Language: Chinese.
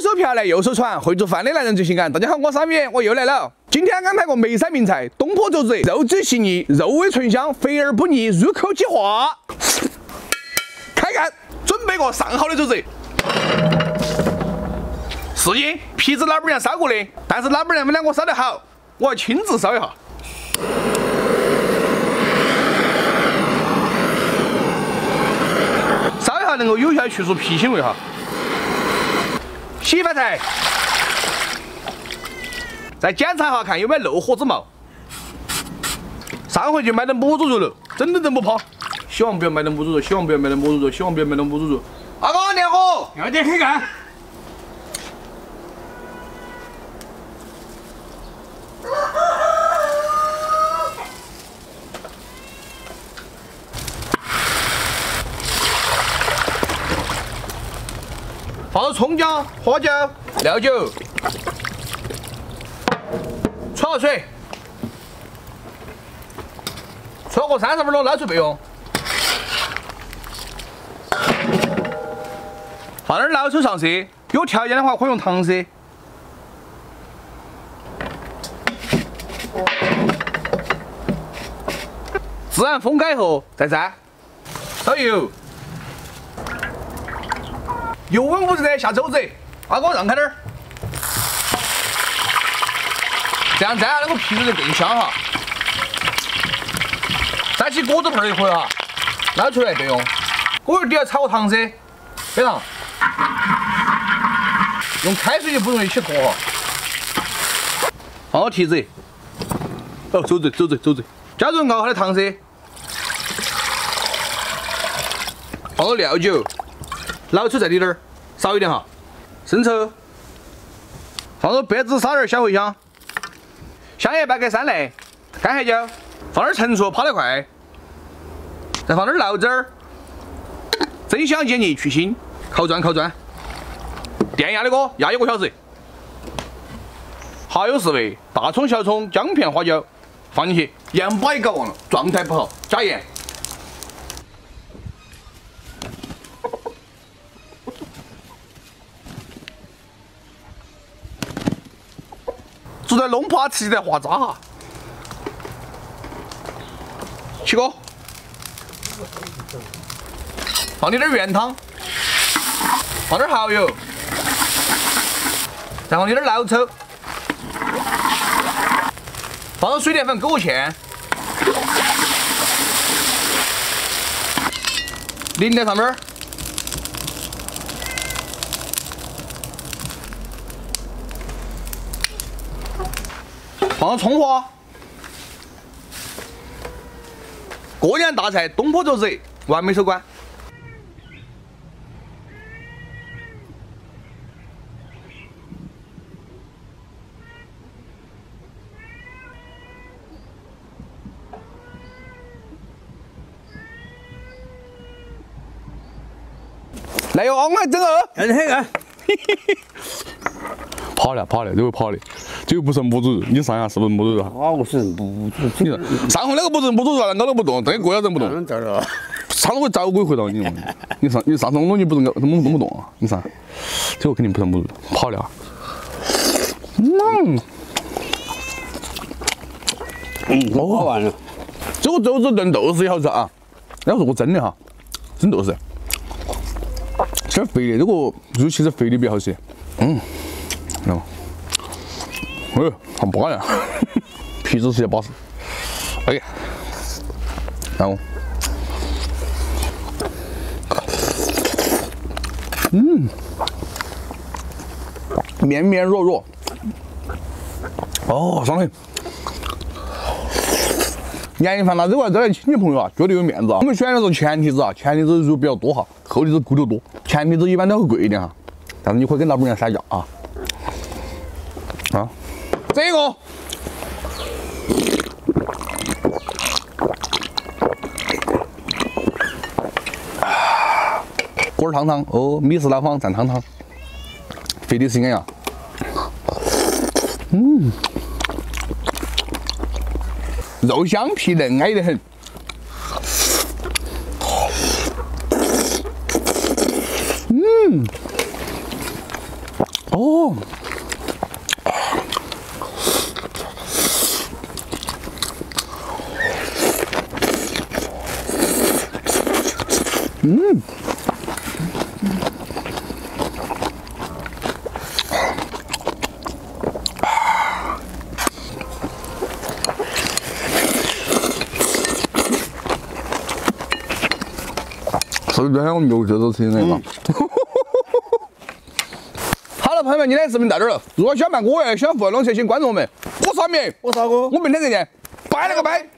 左手瓢来右手传，会做饭的男人最性感。大家好，我是阿米，我又来了。今天安排个梅山名菜东坡肘子，肉质细腻，肉味醇香，肥而不腻，入口即化。开干，准备个上好的肘子。四斤皮子老板娘烧过的，但是老板娘没两个烧得好，我要亲自烧一下。烧一下能够有效去除皮腥味哈。洗发菜，再检查一下看有没有漏火之毛。上回就买的母猪肉了，整整整不怕。希望不要买的母猪肉，希望不要买的母猪肉，希望不要买的母猪肉。阿哥，点火，要点开干。放入葱姜、花椒、料酒，焯好水，焯个三十分钟，捞出备用。放点老抽上色，有条件的话可以用糖色。自然风干后再蘸，烧油。油温不热，下肘子，阿哥让开点儿，这样蘸那个皮子就更香哈。蘸起锅子盆儿就可以哈，捞出来备用。锅儿底下炒个糖色，给上。用开水就不容易起坨哈。放个蹄子，哦，肘子，肘子，肘子，加入熬好的糖色，放个料酒。老抽在里点儿，少一点哈。生抽，放入白子、沙仁、小茴香，香叶半个三粒，干黑椒，放点陈醋，泡得快。再放点老汁儿，增香解腻去腥，烤砖烤砖。电压的锅压一个小时。蚝油四味，大葱、小葱、姜片、花椒放进去，盐巴也搞忘了，状态不好，加盐。在弄破吃起来化渣哈。起锅，放点点原汤，放点蚝油，再放点点老抽，放入水淀粉勾个芡，淋在上面。放葱花，过年大菜东坡肘子，完美收官。来哟，我们整个，要点开干。跑了跑了，这回跑的，这又不是母猪肉，你上下是不是母猪肉？啊，我是母猪。你说上回那个不是母猪肉，俺搞都不动，这个过了整不动。上回找鬼回到你，你上你上次我东西不是怎么弄不动啊？你上，这个肯定不是母猪，跑了。嗯，嗯，我跑完了。这个肘子炖豆豉也好吃啊，要是我蒸的哈，蒸豆豉，吃点肥的，这个肉其实肥的比较好吃。嗯。哦，哎，好巴呀，皮子实在巴适。哎，然后，嗯，绵绵弱弱。哦，上来。年夜饭那这块招来亲戚朋友啊，绝对有面子啊。我们选的是前蹄子啊，前蹄子肉比较多哈，后蹄子骨头多。前蹄子一般都会贵一点哈，但是你可以跟老板娘杀价啊。啊，这个锅儿汤汤哦，米食老方蘸汤汤，肥的是干呀？嗯，肉香皮嫩，安逸得很。嗯，哦。嗯。是不是很有牛这都听那个？好了，朋友们，今天视频到这儿了。如果喜欢我，也喜欢富龙车，请关注我们。我是阿明，我是阿哥，我明天再见，拜了个拜。